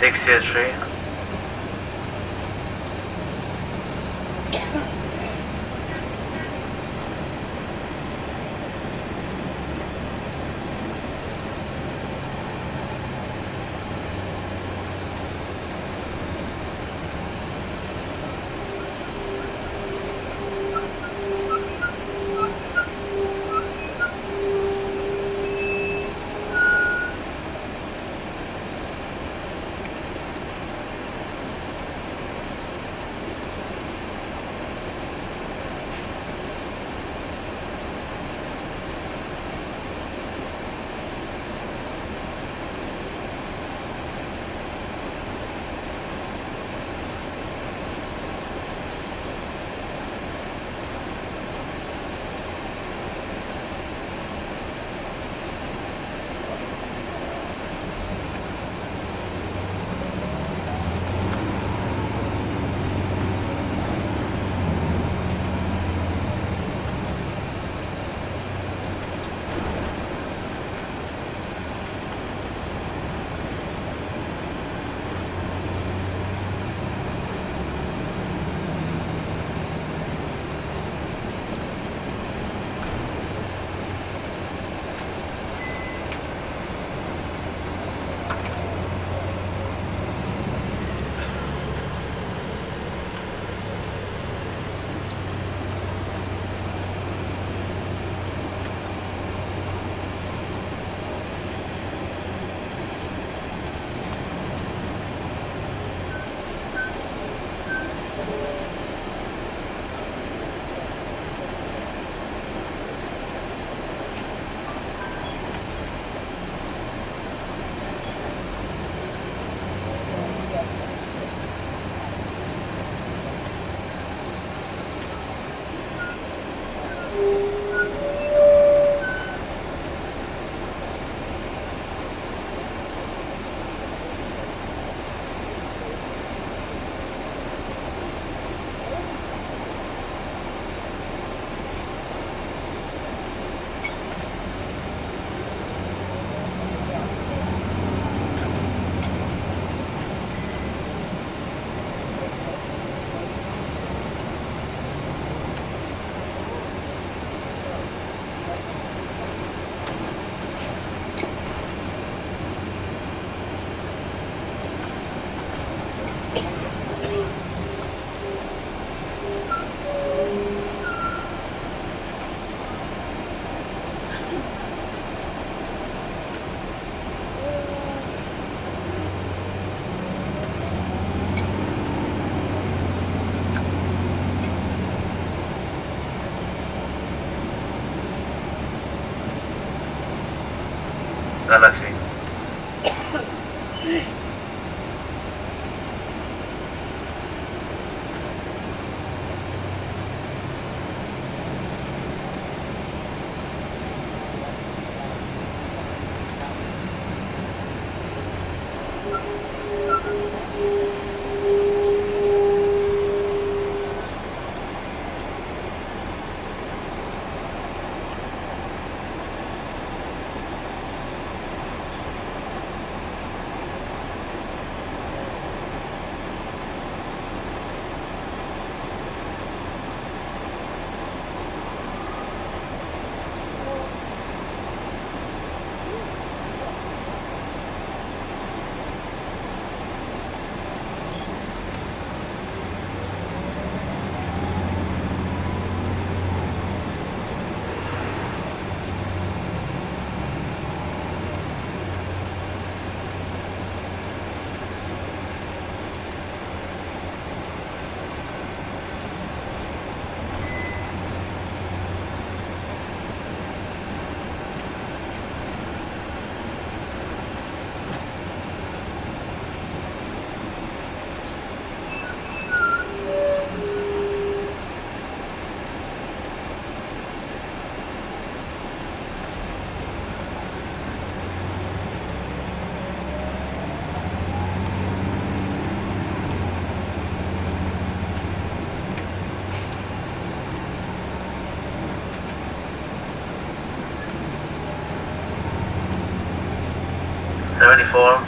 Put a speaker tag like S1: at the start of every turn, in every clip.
S1: 6 year 3 Lá na. 74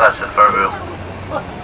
S1: That's the fur room.